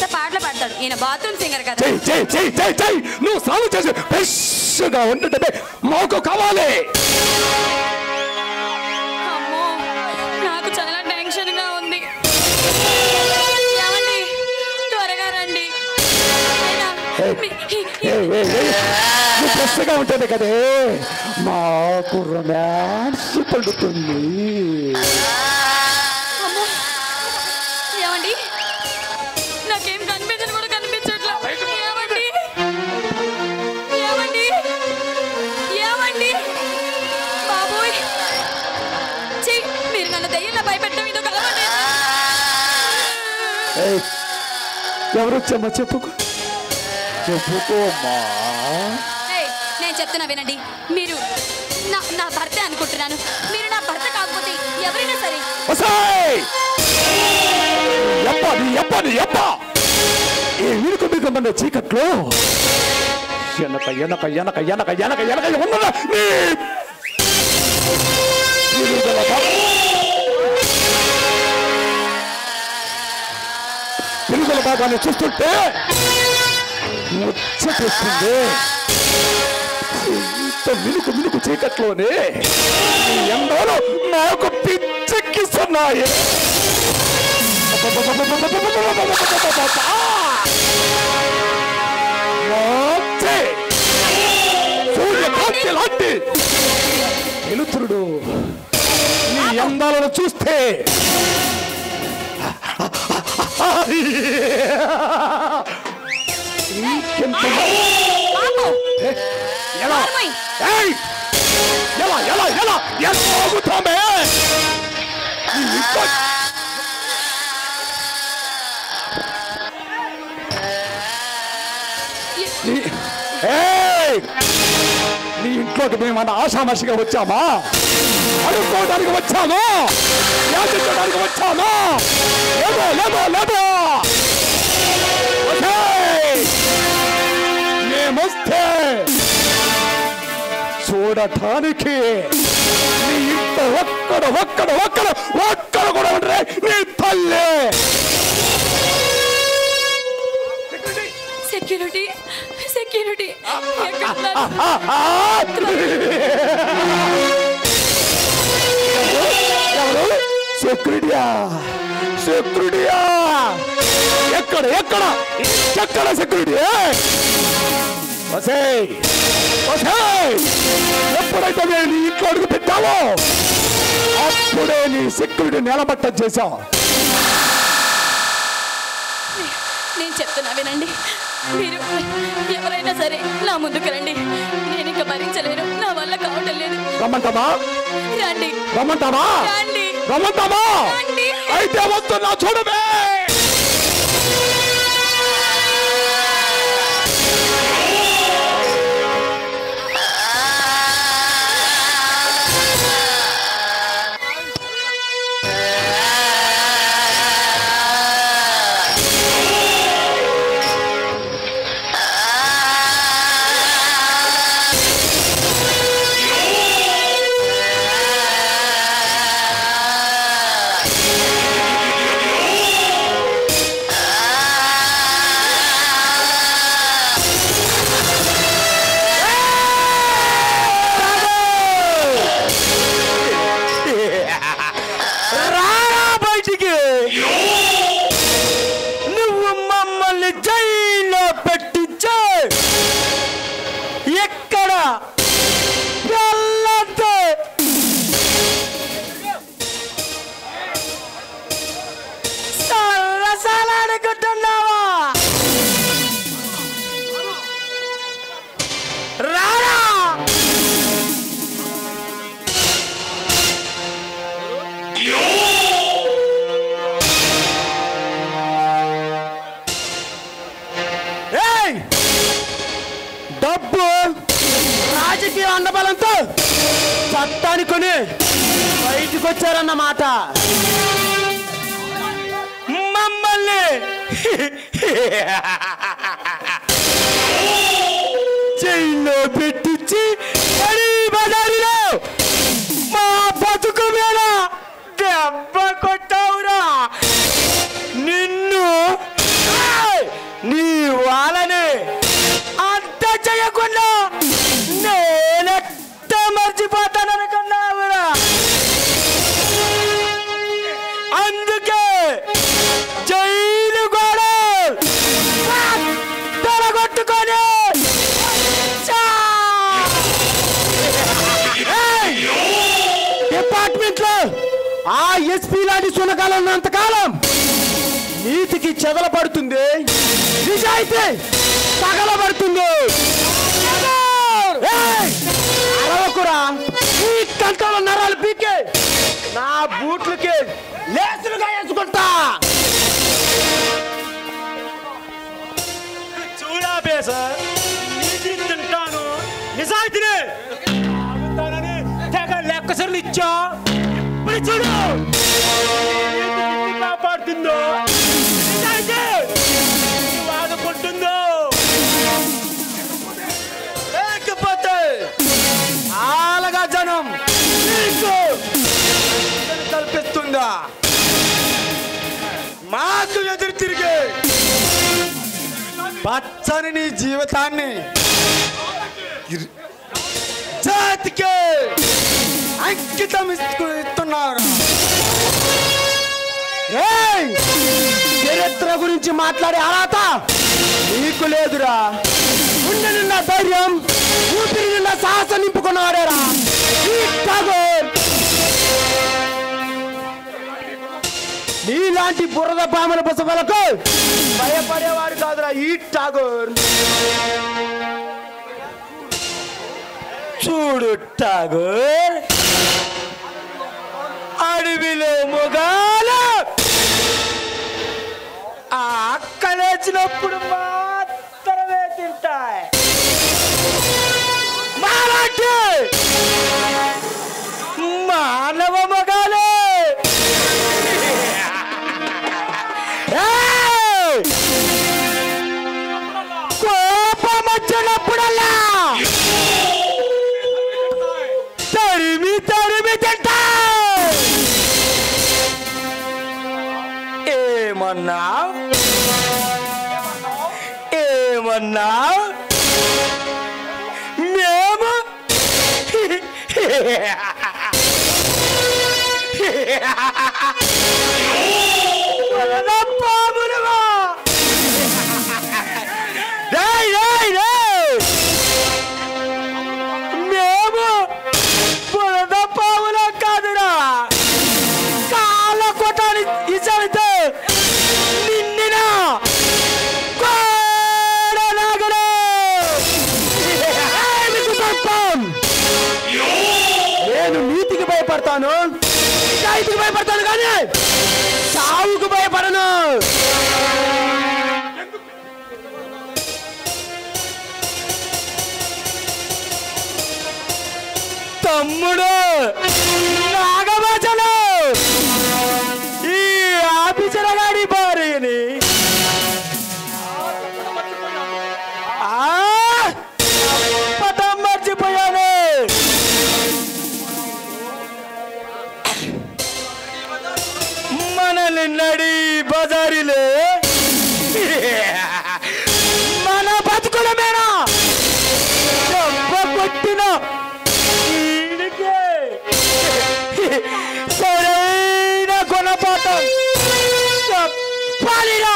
చేస్తే పాటలు పాడతాడు. ఈయన బాత్రూమ్ సింగర్ కదా. చెయ్యి చెయ్యి చెయ్యి చెయ్యి చెయ్యి నువ్వు స్నానం చేసి ఫ్రెష్గా ఉంటుంటే మాకు కావాలి. అమ్మో నాకు చాలా టెన్షన్గా ఉంది. ఏమండి? త్వరగా రండి. అయినా మీ- నువ్వు ఫ్రెష్గా ఉంటుంది కదే. మాకు రొమాన్స్ పడుతుంది నాకేం కనిపించదు కూడా కనిపించట్లా. ఏమండి? ఏమండి? ఏమండి? బాబోయ్. ఛీ, మీరు నన్ను దయ్యంగా భయపెట్టడం ఇదో కలవండి ఎవరు వచ్చామా చెప్పుకో. చెప్పుకోమ్మా. నేను చెప్తున్నా వినండి. మీరు నా నా భర్త అనుకుంటున్నాను. మీరు నా భర్త కాకపోతే ఎవరైనా సరే ఎప్ప! ఈ వీరుకు మీకు చీకట్లో ఎనక ఎనక ఎనక ఎనక ఎనక ఎనక ఉన్నదా నీ భాగాన్ని చూస్తుంటే ముచ్చటిస్తుంది ఇంత మినుకు మినుకు చీకట్లోనే ఈ ఎండలు నాకు పిచ్చెక్కిస్తున్నాయి సూర్యకాంతి లాంటి వెలుతురుడు నీ అందాలను చూస్తే. ఎలా! ఎలా ఎలా? ఎలా ఎలా నీ ఇంట్లోకి మేమన్నా ఆశామర్షిగా వచ్చామా? అడుక్కోవడానికి వచ్చాము? యాచించడానికి వచ్చాము? లేదో లేదో లేదో మేమొస్తే చూడటానికి నీ ఇంట ఒక్కడ ఒక్కడ ఒక్కడ ఒక్కడ కూడా ఉండరే నీ తల్లి! సెక్యూరిటీ! ఎవరు? సెక్యూరిటీయా సెక్యూరిటీయా ఎక్కడ ఎక్కడ? ఎక్కడ వసేయ్ ఎప్పుడైతే నేను ఇంట్లో అడుగు పెట్టావో అప్పుడే నీ సెక్యూరిటీ నిలబట్టం చేశావు. నేను చెప్తున్నా వినండి. మీరు ఎవరైనా సరే నా ముందుకు రండి. నేను ఇంకా భరించలేను. నా వల్ల కావటం లేదు. రమ్మంటావా? రండి. రమ్మంటావా? రండి. రమ్మంటావా? రండి. అయితే వస్తున్నా చూడమే డబ్బు! రాజకీయ అండబలంతో చట్టాన్ని కొని బయటకు వచ్చారన్నమాట మమ్మల్ని! జైల్లో పెట్టించి మా బతుకు మీద నీ వాళ్ళని అంత చేయకుండా నేనెట్ట మర్చిపోతాను కన్నా అందుకే జైలు కూడా తలగొట్టుకొని డిపార్ట్మెంట్లో ఆ ఎస్పీ లాంటి సునకాలం ఉన్నంతకాలం నీతికి చెదల పడుతుంది నిజాయితీ! తగలబడుతుంది! అరవకురా! ఈ కంటలో నరాలు పీకే! నా బూట్లకి లేసులుగా వేసుకుంటా! చూడా బేస తింటాను. నిజాయితీనే! తెగ లెక్కసరులు ఇచ్చా. ఇప్పుడు చూడు! కాపాడుతుందో? మాకు ఎదురు తిరిగి. పచ్చని నీ జీవితాన్ని జాతికి అంకితం ఇస్తు- ఇస్తున్నారు! చరిత్ర గురించి మాట్లాడే అర్హత నీకు లేదురా. గుండె నిన్న ధైర్యం ఊపిరి నిన్న సాహసం నింపుకున్నవాడేరా. ఈ నీలాంటి బురద పాముల పుసపలకు భయపడేవాడు కాదురా ఈ ఠాగూర్. చూడు ఠాగూర్. అడవిలో మొగాలు. ఆ అక్కలేచినప్పుడు మాత్రమే తింటాయి. మాలాంటి వల్ల తరిమి తరిమి తింటా ఏమన్నా? ఏమన్నా? మేము? Yeah. తమ్ముడు 離れろ!